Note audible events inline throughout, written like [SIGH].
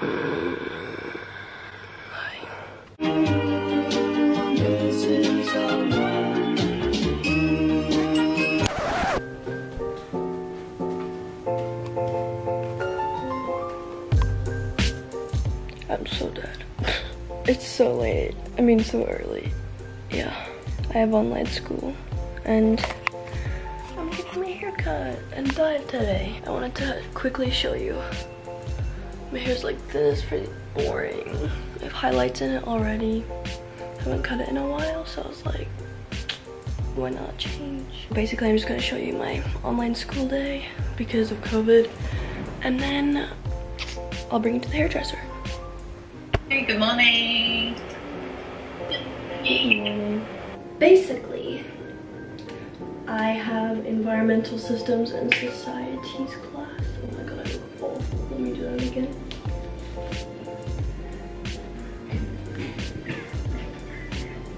I'm so dead. It's so late. I mean, so early. Yeah. I have online school and I'm getting my hair cut and dyed today. I wanted to quickly show you. My hair's like this, pretty boring. I have highlights in it already. I haven't cut it in a while, so I was like, why not change? Basically, I'm just gonna show you my online school day because of COVID. And then I'll bring you to the hairdresser. Hey, good morning. Basically, I have environmental systems and societies class. Again.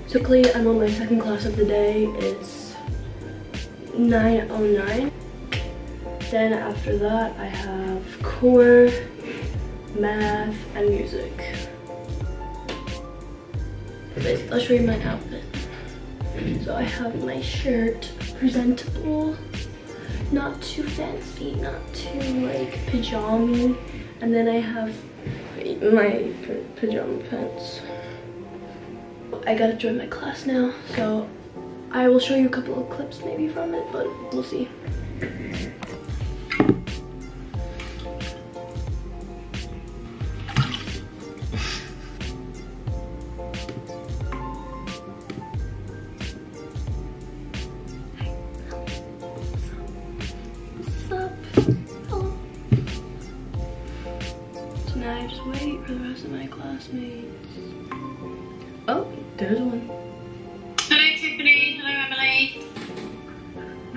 So Quickly, I'm on my second class of the day. It's 9.09. Then after that, I have core, math, and music. Basically, I'll show you my outfit. So I have my shirt, presentable, not too fancy, not too like pajama and then I have my pajama pants. I gotta join my class now, so I will show you a couple of clips maybe from it, but we'll see.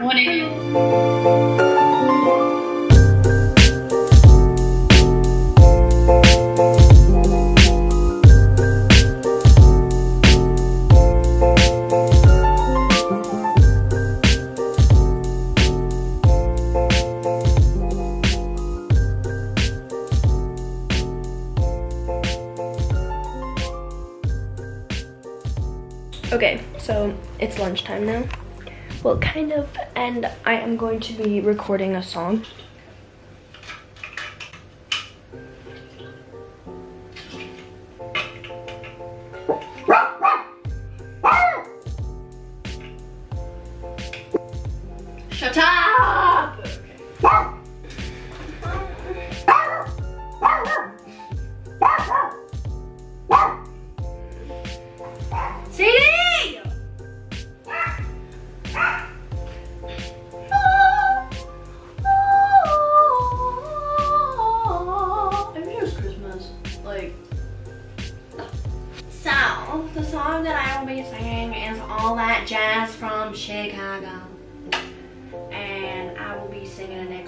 Morning. Okay, so it's lunchtime now. Well, kind of, and I am going to be recording a song.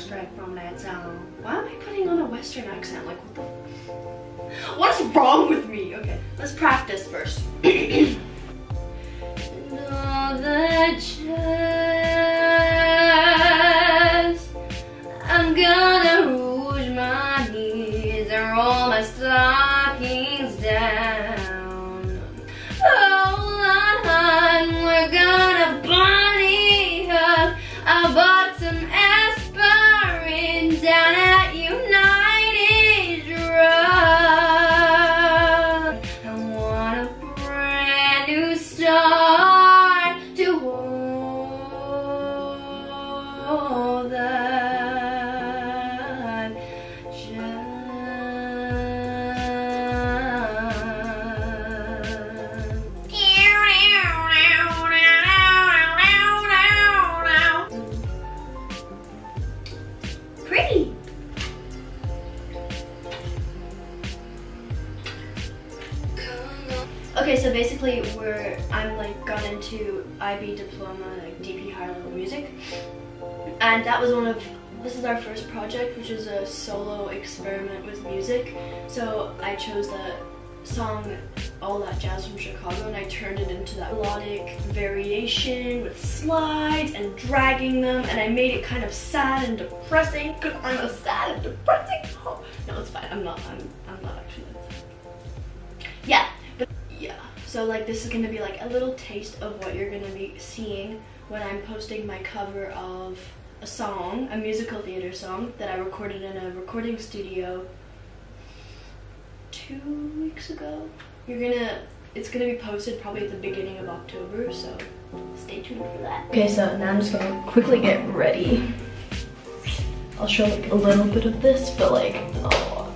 From that song. Why am I putting on a Western accent? Like, what the? What is wrong with me? Okay, let's practice first. [CLEARS THROAT] diploma, like DP higher level music. And that was one of this is our first project, which is a solo experiment with music. So I chose the song All That Jazz from Chicago and I turned it into that melodic variation with slides and dragging them and I made it kind of sad and depressing because [LAUGHS] I'm a sad and depressing. Oh, no, it's fine. I'm not. I'm. So like this is gonna be like a little taste of what you're gonna be seeing when I'm posting my cover of a song, a musical theater song that I recorded in a recording studio two weeks ago. You're gonna, it's gonna be posted probably at the beginning of October, so stay tuned for that. Okay, so now I'm just gonna quickly get ready. I'll show like a little bit of this, but like not a lot.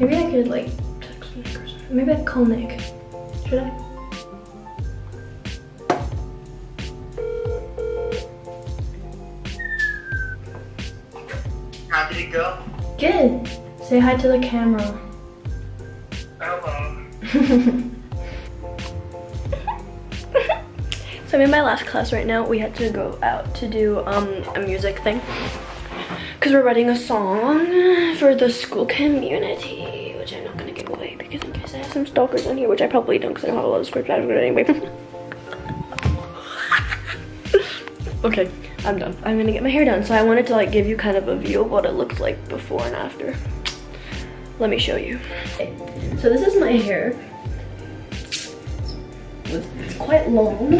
Maybe I could like text Nick or something. Maybe I could call Nick. Should I? How did it go? Good. Say hi to the camera. Hello. so I'm in my last class right now. We had to go out to do um, a music thing. Because we're writing a song for the school community, some stalkers in here, which I probably don't because I don't have a lot of scripts out of it anyway. [LAUGHS] okay, I'm done. I'm to get my hair done. So I wanted to like give you kind of a view of what it looks like before and after. Let me show you. Okay, so this is my hair. It's, quite long.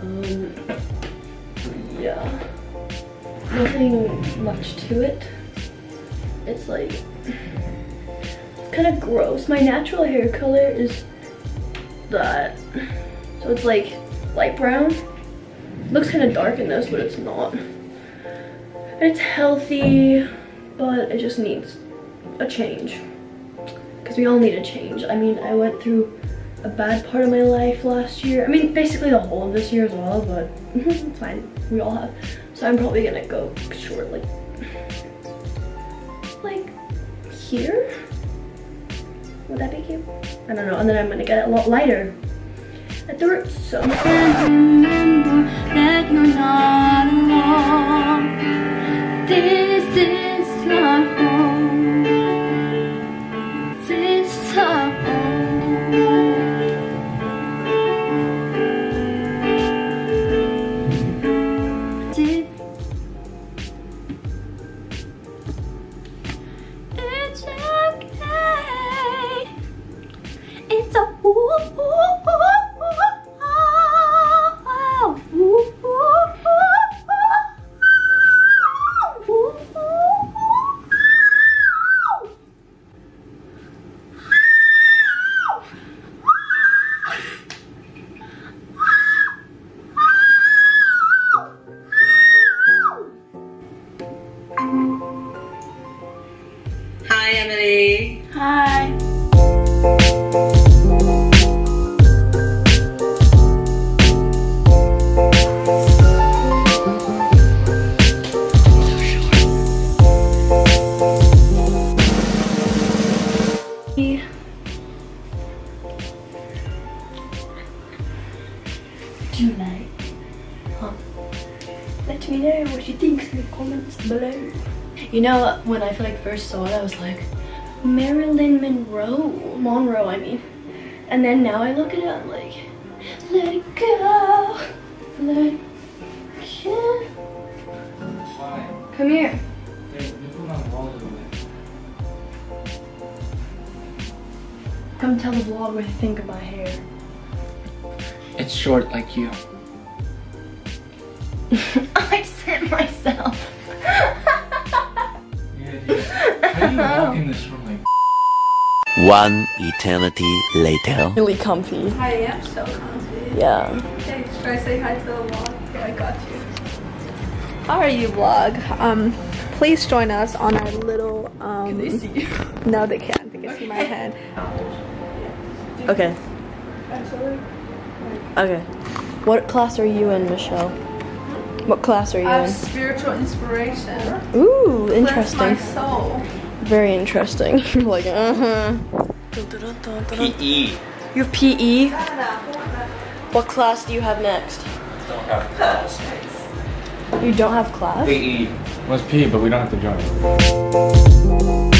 Um, yeah. Nothing much to it. It's like, kind of gross. My natural hair color is that. So it's like light brown. looks kind of dark in this, but it's not. It's healthy but it just needs a change because we all need a change. I mean, I went through a bad part of my life last year. I mean, basically the whole of this year as well, but [LAUGHS] it's fine. We all have. So I'm probably gonna go short, like, like here. Would that be cute? I don't know. And then I'm gonna get it a lot lighter at the roots. So. Remember that you're not alone. You know, when I like first saw it, I was like, Marilyn Monroe, Monroe, I mean. And then now I look at it, I'm like, let it go, let it go. Come here. Come tell the vlog what you think of my hair. It's short like you. [LAUGHS] I said myself. [LAUGHS] One eternity later. Really comfy. I am so comfy. Yeah. Okay, should I say hi to the vlog? Yeah, I got you. How are you, vlog? Um, please join us on our little, um... Can they see you? No, they can't. They can see my head. Okay. Okay. What class are you in, Michelle? What class are you I have in? spiritual inspiration. Ooh, Bless interesting. my soul. Very interesting. [LAUGHS] like, uh-huh. PE. You have PE? What class do you have next? Don't have class. You don't have class? PE. What's PE, but we don't have to join.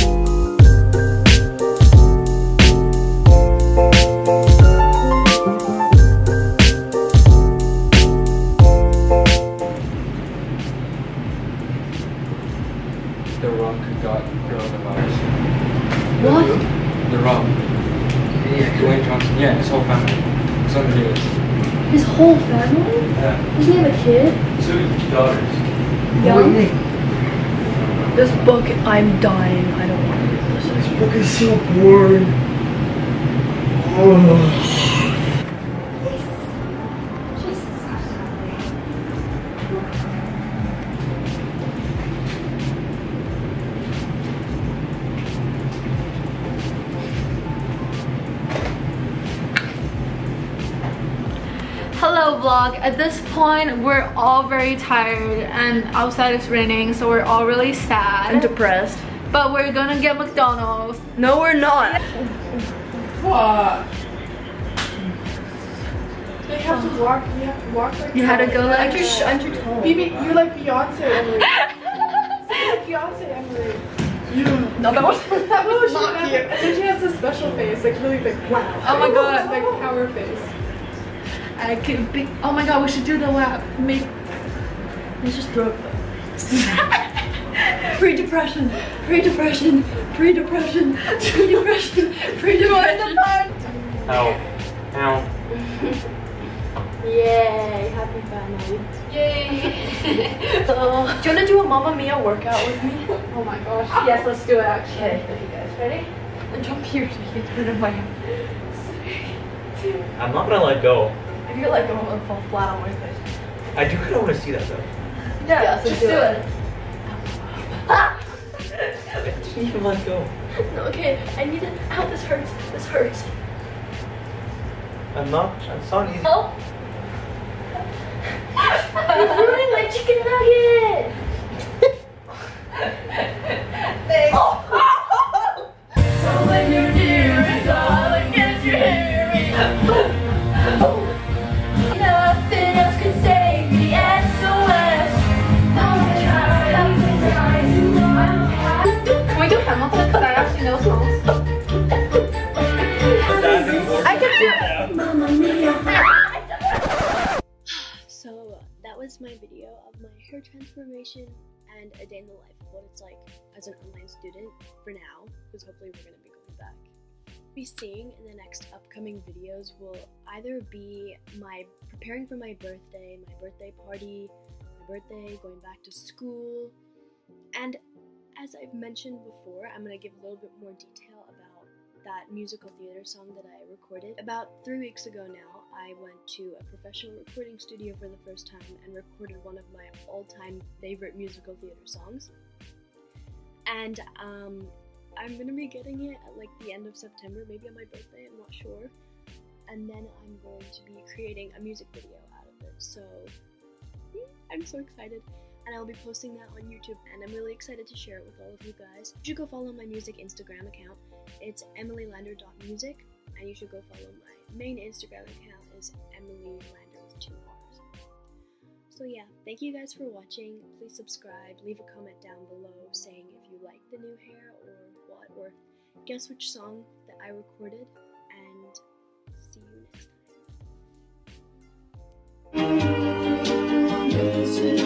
Yeah. Doesn't he have a kid? Two daughters. Young? This book, I'm dying. I don't want to read this. This book is so boring. Oh. Vlog. At this point, we're all very tired and outside it's raining, so we're all really sad. I'm depressed. but we're gonna get McDonald's. No, we're not. What? They have to walk. You have to walk like You had to that. go I'm like too, sh- I'm too tall. Bibi, you're like Beyonce, Emily. [LAUGHS] You're like Beyonce, Emily. You. No, that was That was not cute. And then she has a special face, like really big. Wow. Oh my god. Like power face. I could be. Oh my god, we should do the lap. Make. Let's just throw it. [LAUGHS] Pre-depression, pre-depression, pre-depression, pre-depression, pre-depression. Ow. Ow. Yay, happy family. Yay. [LAUGHS] Oh. do you want to do a Mamma Mia workout with me? Oh my gosh. Yes, let's do it actually. Okay, you guys ready? And jump here to get rid of my I'm not gonna let go. If you let go, I'm gonna fall flat on my face. I do kind of want to see that though. Yeah, yes, just do it. I didn't even let go. No, okay, I need it. Ow, this hurts. This hurts. I'm not. It's not easy. Help! You're ruining my chicken nugget! [LAUGHS] Thanks. So and a day in the life of what it's like as an online student for now, because hopefully we're gonna be going back. Be seeing in the next upcoming videos will either be my preparing for my birthday, my birthday party, my birthday, going back to school, and as I've mentioned before, I'm gonna give a little bit more detail about that musical theater song that I recorded. About three weeks ago now, I went to a professional recording studio for the first time and recorded one of my all time favorite musical theater songs. And um, I'm gonna be getting it at like the end of September, maybe on my birthday, I'm not sure. And then I'm going to be creating a music video out of it. So I'm so excited and I'll be posting that on YouTube and I'm really excited to share it with all of you guys. You should go follow my music Instagram account. It's emilylander.music and you should go follow my main Instagram account is Emily Lander with two R's. So yeah, thank you guys for watching. Please subscribe, leave a comment down below saying if you like the new hair or what, or guess which song that I recorded, and see you next time.